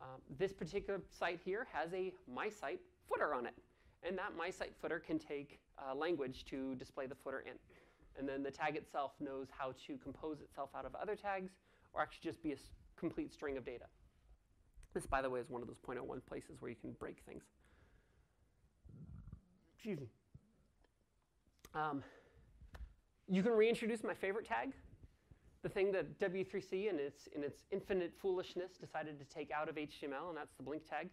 Um, this particular site here has a my site footer on it. And that my site footer can take uh, language to display the footer in. And then the tag itself knows how to compose itself out of other tags or actually just be a complete string of data. This, by the way, is one of those 0.01 places where you can break things. Excuse me. Um, you can reintroduce my favorite tag, the thing that W3C in its, in its infinite foolishness decided to take out of HTML, and that's the blink tag.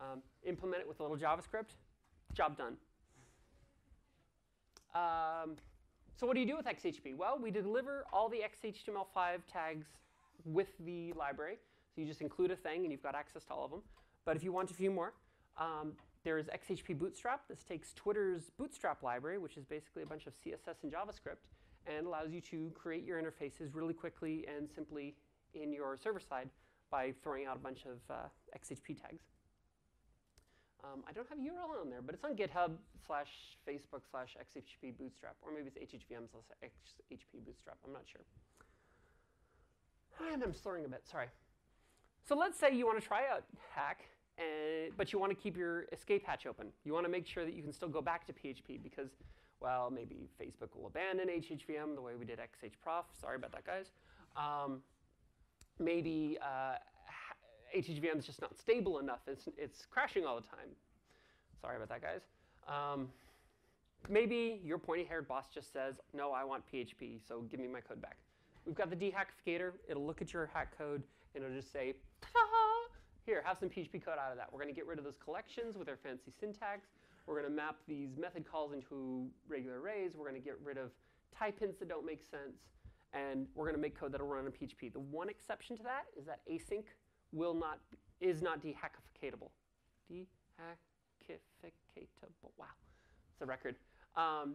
Um, implement it with a little JavaScript, job done. Um, so what do you do with XHP? Well, we deliver all the XHTML5 tags with the library. So you just include a thing and you've got access to all of them. But if you want a few more, um, there's XHP Bootstrap. This takes Twitter's Bootstrap library, which is basically a bunch of CSS and JavaScript, and allows you to create your interfaces really quickly and simply in your server side by throwing out a bunch of uh, XHP tags. Um, I don't have a URL on there, but it's on GitHub slash Facebook slash XHP Bootstrap, or maybe it's HHVM slash XHP Bootstrap. I'm not sure. And I'm slurring a bit, sorry. So let's say you want to try out Hack, and, but you want to keep your escape hatch open. You want to make sure that you can still go back to PHP because, well, maybe Facebook will abandon HHVM the way we did XHProf. Sorry about that, guys. Um, maybe uh, HHVM is just not stable enough. It's, it's crashing all the time. Sorry about that, guys. Um, maybe your pointy-haired boss just says, no, I want PHP, so give me my code back. We've got the dehackificator. It'll look at your hack code, and it'll just say, ta Here, have some PHP code out of that. We're going to get rid of those collections with our fancy syntax. We're going to map these method calls into regular arrays. We're going to get rid of type hints that don't make sense. And we're going to make code that'll run on PHP. The one exception to that is that async will not is not dehackificatable. Dehackificatable. Wow, it's a record. Um,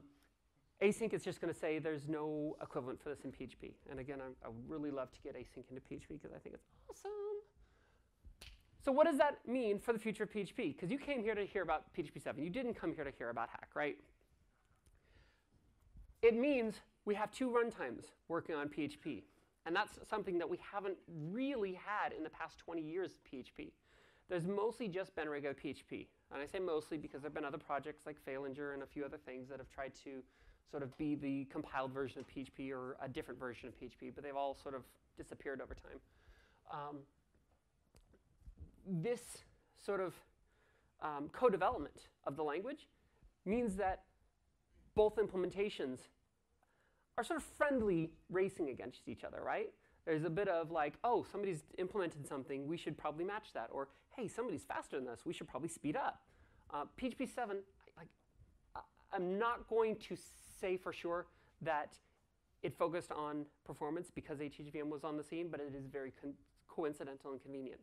async is just going to say there's no equivalent for this in PHP. And again, I, I really love to get async into PHP because I think it's awesome. So what does that mean for the future of PHP? Because you came here to hear about PHP 7. You didn't come here to hear about Hack, right? It means we have two runtimes working on PHP. And that's something that we haven't really had in the past 20 years of PHP. There's mostly just been regular PHP. And I say mostly because there have been other projects like Phalanger and a few other things that have tried to sort of be the compiled version of PHP or a different version of PHP, but they've all sort of disappeared over time. Um, this sort of um, co-development of the language means that both implementations are sort of friendly racing against each other, right? There's a bit of like, oh, somebody's implemented something, we should probably match that. Or, hey, somebody's faster than us, we should probably speed up. Uh, PHP 7, like, I'm not going to say for sure that it focused on performance because HHVM was on the scene, but it is very coincidental and convenient.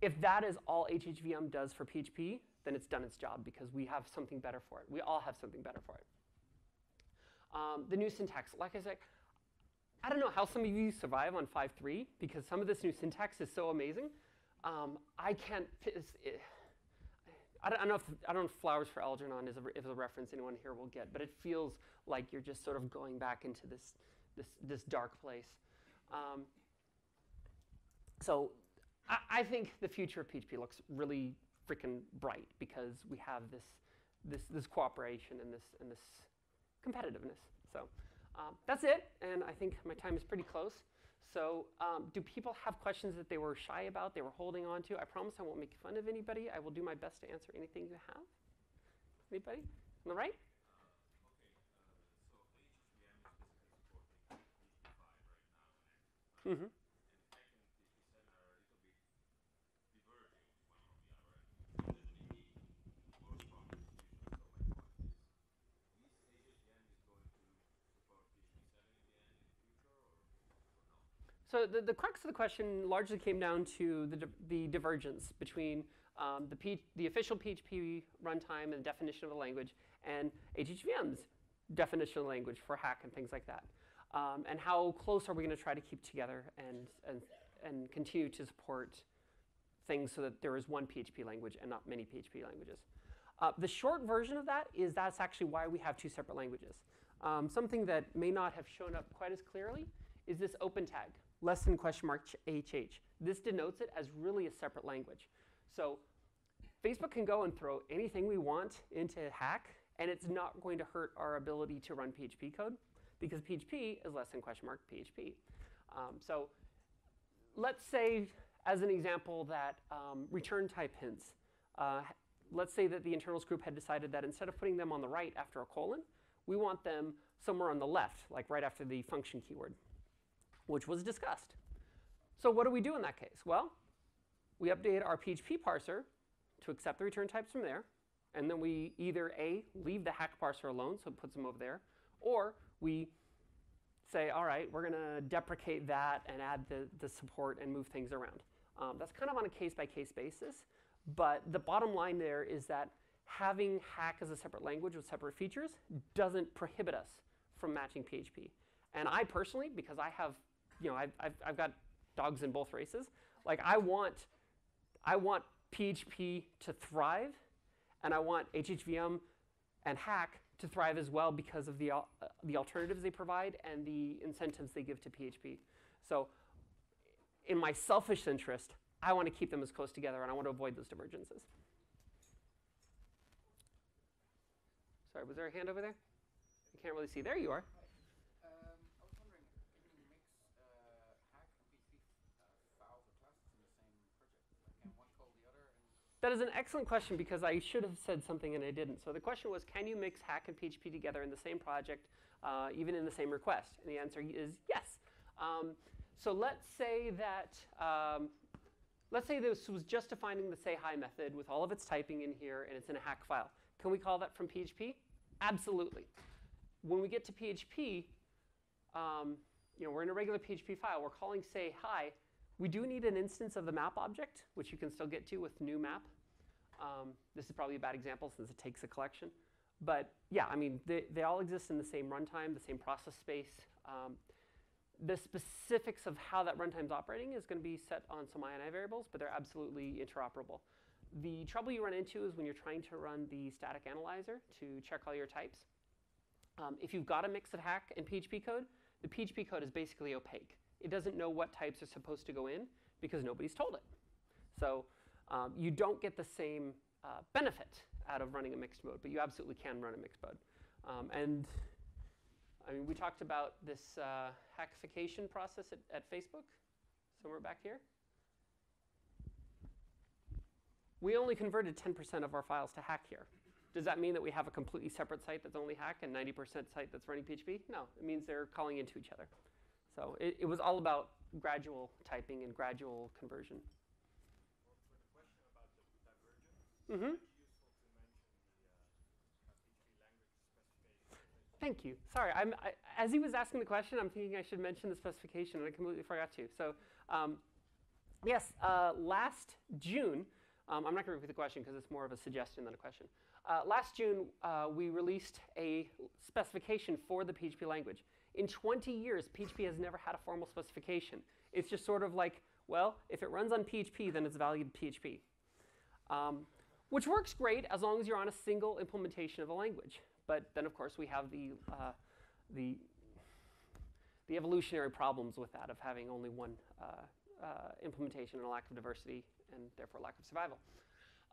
If that is all HHVM does for PHP, then it's done its job because we have something better for it. We all have something better for it. Um, the new syntax, like I said, I don't know how some of you survive on 5.3 because some of this new syntax is so amazing. Um, I can't. It, I, don't, I, don't, know if I don't know if flowers for Algernon is a, a reference anyone here will get, but it feels like you're just sort of going back into this this this dark place. Um, so I, I think the future of PHP looks really freaking bright because we have this this this cooperation and this and this competitiveness. So um, that's it, and I think my time is pretty close. So, um, do people have questions that they were shy about, they were holding on to? I promise I won't make fun of anybody. I will do my best to answer anything you have. Anybody? On the right? Mm-hmm. So the, the crux of the question largely came down to the, the divergence between um, the, P- the official PHP runtime and definition of the language and HHVM's definition of language for hack and things like that. Um, and how close are we going to try to keep together and, and, and continue to support things so that there is one PHP language and not many PHP languages. Uh, the short version of that is that's actually why we have two separate languages. Um, something that may not have shown up quite as clearly is this open tag, less than question mark HH. This denotes it as really a separate language. So Facebook can go and throw anything we want into hack, and it's not going to hurt our ability to run PHP code because PHP is less than question mark PHP. Um, so let's say, as an example, that um, return type hints. Uh, let's say that the internals group had decided that instead of putting them on the right after a colon, we want them somewhere on the left, like right after the function keyword, which was discussed. So what do we do in that case? Well, we update our PHP parser to accept the return types from there, and then we either A, leave the hack parser alone, so it puts them over there, or we say, all right, we're going to deprecate that and add the, the support and move things around. Um, that's kind of on a case by case basis, but the bottom line there is that having hack as a separate language with separate features doesn't prohibit us from matching PHP. And I personally, because I have, you know, I've, I've, I've got dogs in both races, like I want, I want PHP to thrive, and I want HHVM and hack to thrive as well because of the, uh, the alternatives they provide and the incentives they give to PHP. So, in my selfish interest, I want to keep them as close together and I want to avoid those divergences. Sorry, was there a hand over there? I can't really see. There you are. Um, I was wondering, can you mix uh, hack and PHP uh, files or classes in the same project? Like, can one call the other? And That is an excellent question because I should have said something and I didn't. So the question was, can you mix hack and PHP together in the same project, uh, even in the same request? And the answer is yes. Um, so let's say that, um, let's say this was just defining the say hi method with all of its typing in here and it's in a hack file. Can we call that from PHP? Absolutely. When we get to PHP, um, you know, we're in a regular PHP file. We're calling say hi. We do need an instance of the map object, which you can still get to with new map. Um, this is probably a bad example since it takes a collection. But yeah, I mean, they, they all exist in the same runtime, the same process space. Um, the specifics of how that runtime is operating is going to be set on some INI variables, but they're absolutely interoperable. The trouble you run into is when you're trying to run the static analyzer to check all your types. Um, if you've got a mix of hack and PHP code, the PHP code is basically opaque. It doesn't know what types are supposed to go in because nobody's told it. So um, you don't get the same uh, benefit out of running a mixed mode, but you absolutely can run a mixed mode. Um, and I mean, we talked about this uh, hackification process at, at Facebook, somewhere back here. We only converted 10% of our files to hack here. Does that mean that we have a completely separate site that's only hack and 90% site that's running PHP? No, it means they're calling into each other. So it, it was all about gradual typing and gradual conversion. Well, for the question about the divergence, hmm it might be useful to mention the uh, PHP language specification. Thank you. Sorry, I'm, I, as he was asking the question, I'm thinking I should mention the specification, and I completely forgot to. So, um, yes, uh, last June, um, I'm not going to repeat the question because it's more of a suggestion than a question. Uh, last June, uh, we released a specification for the PHP language. In 20 years, PHP has never had a formal specification. It's just sort of like, well, if it runs on PHP, then it's valued PHP. Um, which works great as long as you're on a single implementation of a language. But then, of course, we have the, uh, the, the evolutionary problems with that of having only one uh, uh, implementation and a lack of diversity and therefore lack of survival.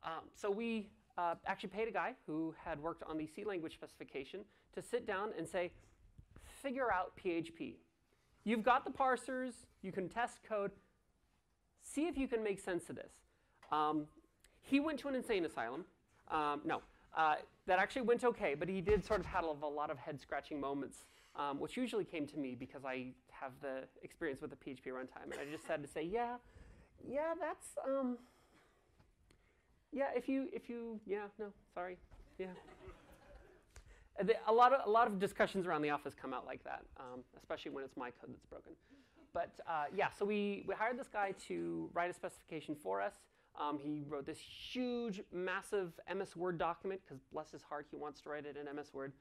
Um, so we uh, actually paid a guy who had worked on the C language specification to sit down and say, figure out PHP. You've got the parsers, You can test code. See if you can make sense of this. Um, he went to an insane asylum. Um, no, uh, that actually went okay, but he did sort of have a lot of head scratching moments, um, which usually came to me because I have the experience with the PHP runtime. And I just had to say, yeah, yeah, that's, um, yeah, if you, if you, yeah, no, sorry, yeah. Uh, A lot of, a lot of discussions around the office come out like that, um, especially when it's my code that's broken. But uh, yeah, so we, we hired this guy to write a specification for us. Um, he wrote this huge, massive MS Word document, because bless his heart, he wants to write it in MS Word,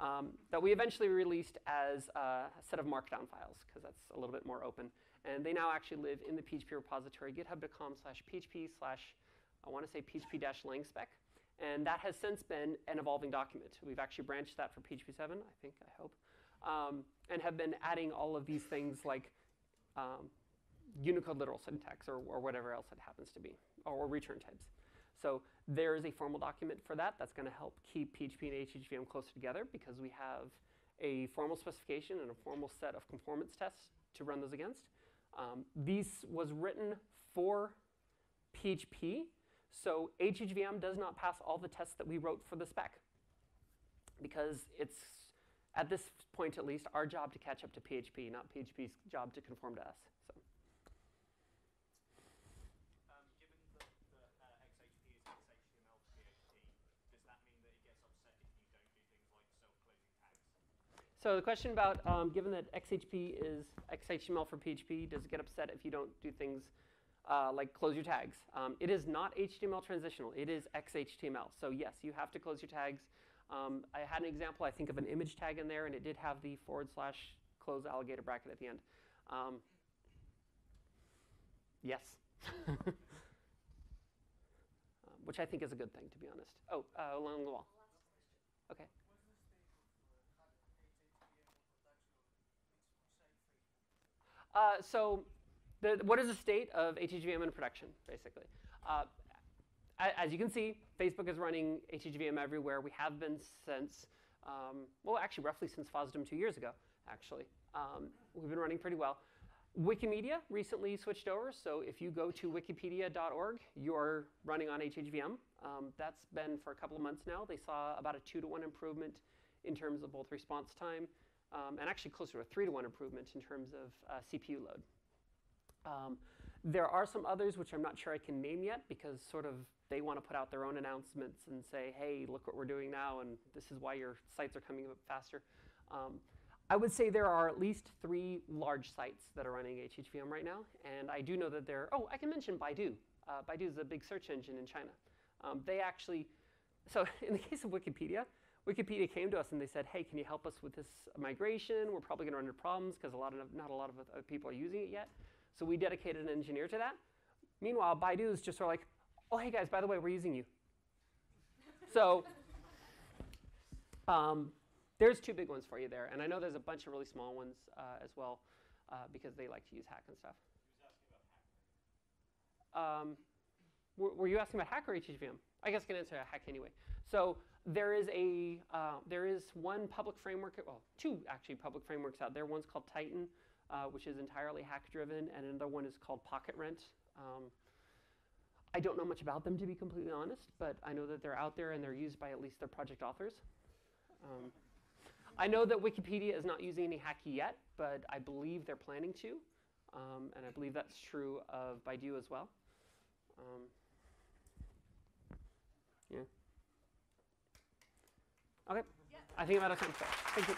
um, that we eventually released as a set of markdown files, because that's a little bit more open. And they now actually live in the PHP repository, github.com slash php slash, I want to say php dash lang spec. And that has since been an evolving document. We've actually branched that for PHP 7, I think, I hope, um, and have been adding all of these things like um, Unicode literal syntax or, or whatever else it happens to be, or, return types. So there is a formal document for that that's going to help keep PHP and HHVM closer together because we have a formal specification and a formal set of conformance tests to run those against. Um, these was written for PHP, so HHVM does not pass all the tests that we wrote for the spec because it's, at this point at least, our job to catch up to PHP, not PHP's job to conform to us. So. Given that, that XHP is XHTML for PHP, does that mean that it gets upset if you don't do things like self-closing tags? So the question about, um, given that XHP is XHTML for PHP, does it get upset if you don't do things uh, like close your tags? Um, it is not HTML transitional. It is XHTML. So yes, you have to close your tags. Um, I had an example, I think, of an image tag in there, and it did have the forward slash close alligator bracket at the end. Um, yes. Um, which I think is a good thing, to be honest. Oh, uh, along the wall. Okay. Uh, so, the, what is the state of HHVM in production, basically? Uh, as you can see, Facebook is running HHVM everywhere. We have been since, um, well, actually, roughly since FOSDEM two years ago, actually. Um, we've been running pretty well. Wikimedia recently switched over, so if you go to wikipedia.org, you're running on HHVM. Um, that's been for a couple of months now. They saw about a two to one improvement in terms of both response time um, and actually closer to a three to one improvement in terms of uh, CPU load. Um, there are some others which I'm not sure I can name yet because sort of they want to put out their own announcements and say, hey, look what we're doing now, and this is why your sites are coming up faster. Um, I would say there are at least three large sites that are running HHVM right now, and I do know that there. Oh, I can mention Baidu. Uh, Baidu is a big search engine in China. Um, they actually, so in the case of Wikipedia, Wikipedia came to us and they said, "Hey, can you help us with this migration? We're probably going to run into problems because a lot of not a lot of other people are using it yet." So we dedicated an engineer to that. Meanwhile, Baidu is just sort of like, "Oh, hey guys, by the way, we're using you." so. Um, there's two big ones for you there, and I know there's a bunch of really small ones uh, as well uh, because they like to use hack and stuff. Um, were, you asking about hack or HHVM? I guess I can answer hack anyway. So there is a uh, there is one public framework, well, two actually public frameworks out there. One's called Titon, uh, which is entirely hack driven, and another one is called Pocket Rent. Um, I don't know much about them to be completely honest, but I know that they're out there and they're used by at least their project authors. Um, I know that Wikipedia is not using any hacky yet, but I believe they're planning to, um, and I believe that's true of Baidu as well. Um, yeah. Okay. Yeah. I think I'm out of time. Thank you.